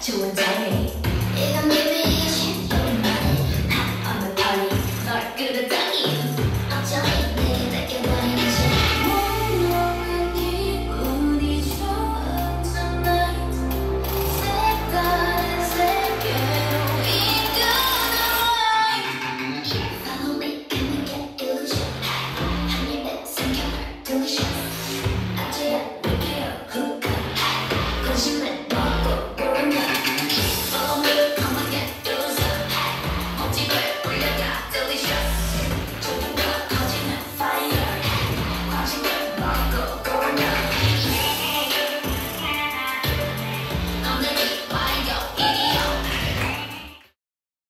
좋은 a 이건 maybe you should put on the party at ducking.